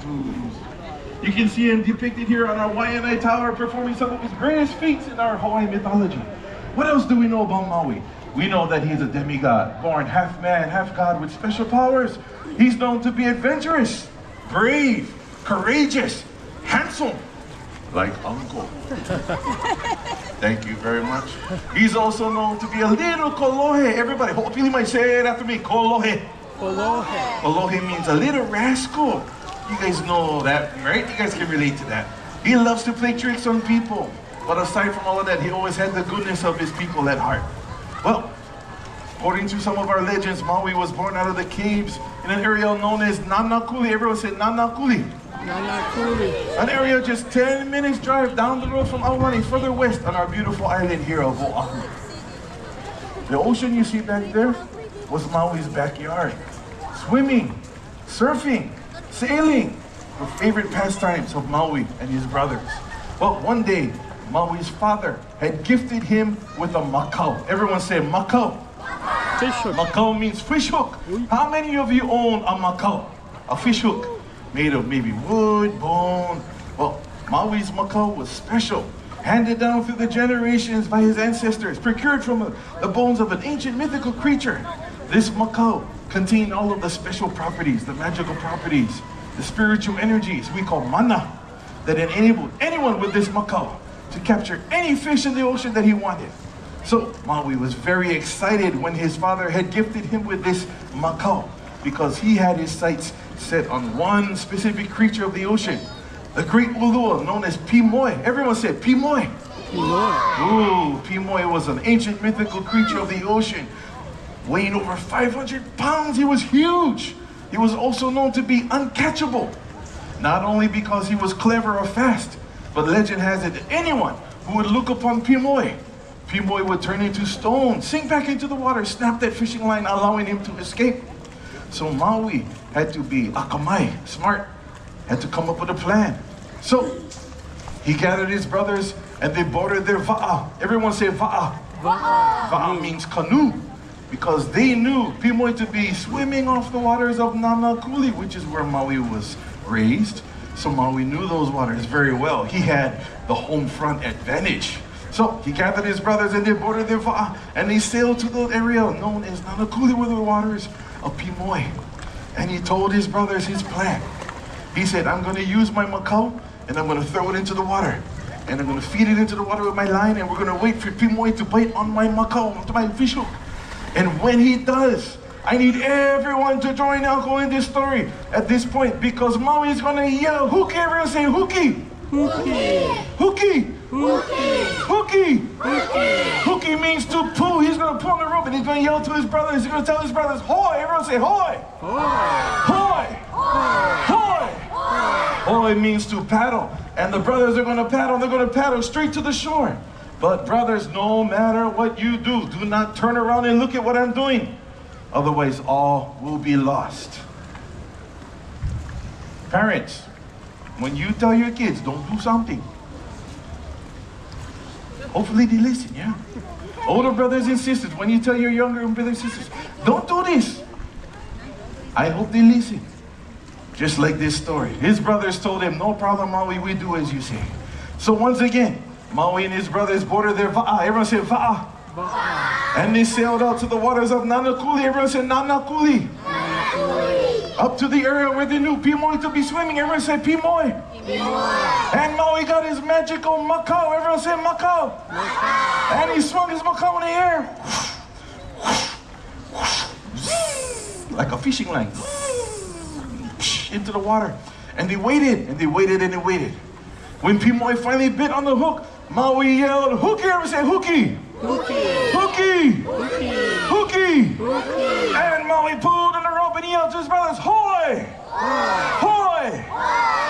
Mm-hmm. You can see him depicted here on our Waianae Tower performing some of his greatest feats in our Hawaiian mythology. What else do we know about Maui? We know that he's a demigod, born half man, half god with special powers. He's known to be adventurous, brave, courageous, handsome, like Uncle. Thank you very much. He's also known to be a little kolohe. Everybody, hopefully might say it after me, kolohe. Kolohe. Kolohe means a little rascal. You guys know that, right? You guys can relate to that. He loves to play tricks on people. But aside from all of that, he always had the goodness of his people at heart. Well, according to some of our legends, Maui was born out of the caves in an area known as Nanakuli. Everyone say Nanakuli. Nanakuli. An area just 10 minutes drive down the road from Aulani, further west on our beautiful island here of Oahu. The ocean you see back there was Maui's backyard. Swimming, surfing, sailing were favorite pastimes of Maui and his brothers. Well, one day, Maui's father had gifted him with a makau. Everyone say makau. Fish hook. Makau means fish hook. How many of you own a makau? A fish hook made of maybe wood, bone. Well, Maui's makau was special, handed down through the generations by his ancestors, procured from the bones of an ancient mythical creature. This makau contained all of the special properties, the magical properties, the spiritual energies we call mana, that enabled anyone with this makau to capture any fish in the ocean that he wanted. So Maui was very excited when his father had gifted him with this makau because he had his sights set on one specific creature of the ocean, the great ulua known as Pimoe. Everyone said Pimoe. Pinoy. Ooh, Pimoe was an ancient mythical creature of the ocean. Weighing over 500 pounds, he was huge. He was also known to be uncatchable. Not only because he was clever or fast, but legend has it that anyone who would look upon Pimoe, Pimoe would turn into stone, sink back into the water, snap that fishing line, allowing him to escape. So Maui had to be akamai, smart, had to come up with a plan. So he gathered his brothers and they boarded their va'a. Everyone say va'a. Va'a means canoe because they knew Pimoe to be swimming off the waters of Nanakuli, which is where Maui was raised. So Maui knew those waters very well. He had the home front advantage. So he gathered his brothers and they boarded their va'a and they sailed to the area known as Nanakuli, where the waters of Pimoe. And he told his brothers his plan. He said, I'm going to use my makau and I'm going to throw it into the water. And I'm going to feed it into the water with my line and we're going to wait for Pimoe to bite on my makau, to my fish hook. And when he does, I need everyone to join Uncle in this story at this point because Maui is going to yell, Huki, everyone say Huki! Huki. Huki! Huki. Huki! Huki. Huki means to pull. He's going to pull on the rope and he's going to yell to his brothers. He's to tell his brothers, Hoy! Everyone say Hoy! Hoy. Hoy! Hoy! Hoy means to paddle. And the brothers are going to paddle. They're going to paddle straight to the shore. But brothers, no matter what you do, do not turn around and look at what I'm doing. Otherwise, all will be lost. Parents, when you tell your kids, don't do something. Hopefully they listen, yeah? Older brothers and sisters, when you tell your younger brothers and sisters, don't do this. I hope they listen. Just like this story. His brothers told him, no problem, Maui, we do as you say. So once again, Maui and his brothers boarded their va'a. Ah, everyone said va'a. Ah. And they sailed out to the waters of Nanakuli. Everyone said Nanakuli. Up to the area where they knew Pimoe to be swimming. Everyone said Pimoe. And Maui got his magical makau. Everyone said makau. And he swung his makau in the air. Like a fishing line. Into the water. And they waited and they waited and they waited. When Pimoe finally bit on the hook, Maui yelled, Huki! Everyone said Huki! Huki. Huki! Huki. Huki! And Maui pulled on the rope and he yelled to his brothers, Hoy! Hoy!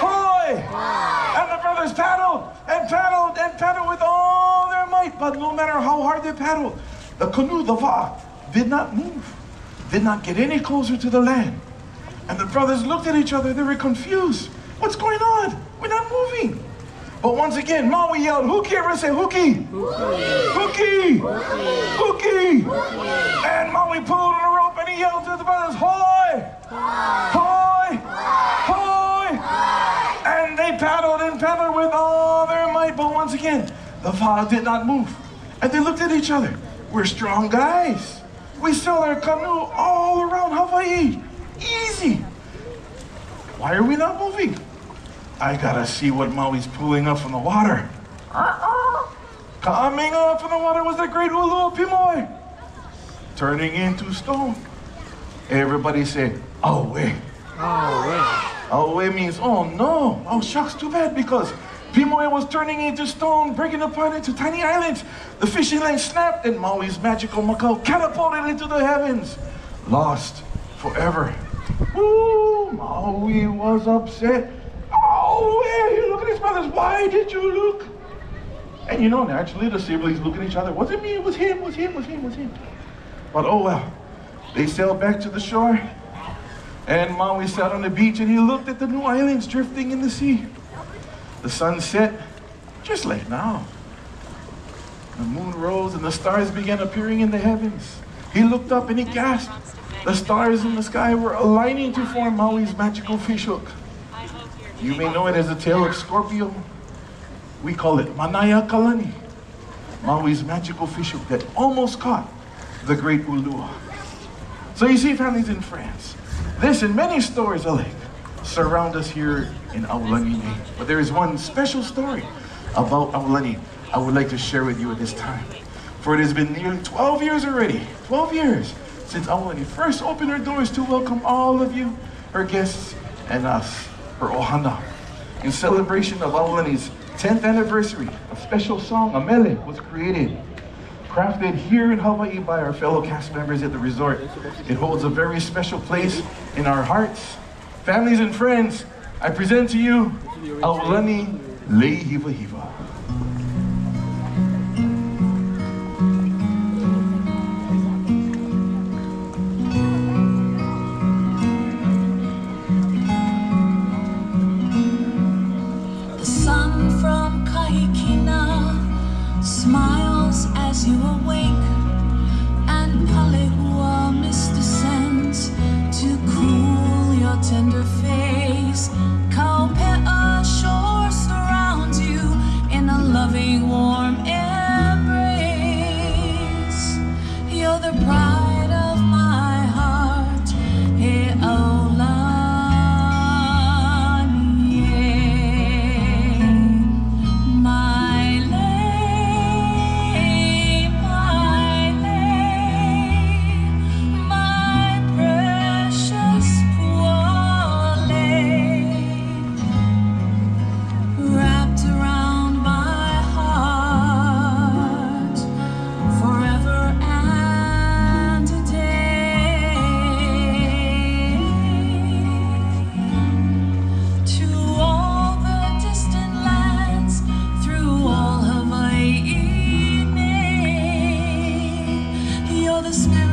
Hoy! And the brothers paddled and paddled and paddled with all their might. But no matter how hard they paddled, the canoe, the va, did not move, did not get any closer to the land. And the brothers looked at each other, they were confused. What's going on? We're not moving. But once again, Maui yelled, Huki, everyone say Huki. Huki. Huki. And Maui pulled on the rope and he yelled to the brothers, "Hoi, hoi, hoi!" And they paddled and paddled with all their might. But once again, the father did not move. And they looked at each other. We're strong guys. We sail our canoe all around Hawaii. Easy. Why are we not moving? I gotta see what Maui's pulling up from the water. Uh-uh. Coming up from the water was the great Ulua Pimoe. Turning into stone. Everybody say, oh, oh wait. Oh wait means, oh no. Oh shucks, too bad because Pimoe was turning into stone, breaking apart into tiny islands. The fishing line snapped and Maui's magical makau catapulted into the heavens. Lost forever. Ooh, Maui was upset. He at his brothers. Why did you look? And you know, naturally, the siblings look at each other. Was it me? It was him, was him, was him, was him. But oh well. They sailed back to the shore. And Maui sat on the beach and he looked at the new islands drifting in the sea. The sun set, just like now. The moon rose and the stars began appearing in the heavens. He looked up and he gasped. The stars in the sky were aligning to form Maui's magical fishhook. You may know it as the tail of Scorpio. We call it Manaiakalani, Maui's magical fishhook that almost caught the great Ulua. So you see, families in France. this and many stories alike surround us here in Aulani. But there is one special story about Aulani I would like to share with you at this time. For it has been nearly 12 years already, 12 years, since Aulani first opened her doors to welcome all of you, her guests, and us, her ohana. In celebration of Aulani's 10th anniversary, a special song, Amele, was created crafted here in Hawaii by our fellow cast members at the resort. It holds a very special place in our hearts. Families and friends, I present to you Aulani Lehiva Hiva. just now.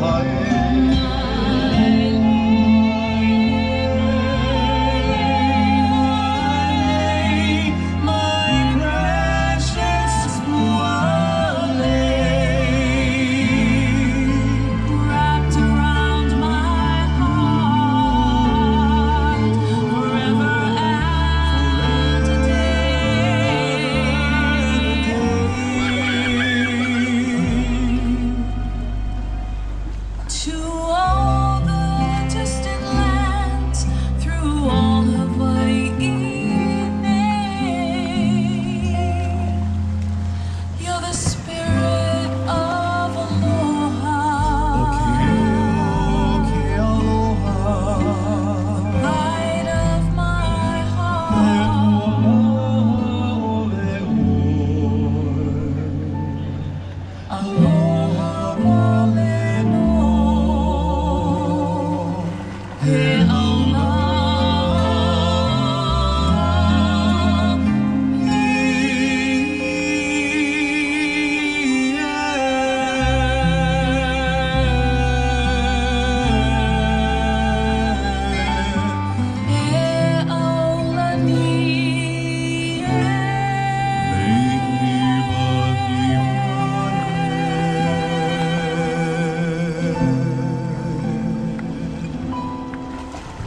hayır.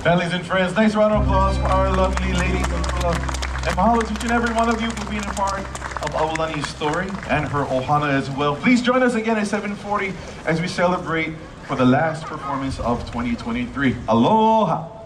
Families and friends, nice round of applause for our lovely lady Kakula. And mahalo to each and every one of you for being a part of Aulani's story and her ohana as well. Please join us again at 740 as we celebrate for the last performance of 2023. Aloha!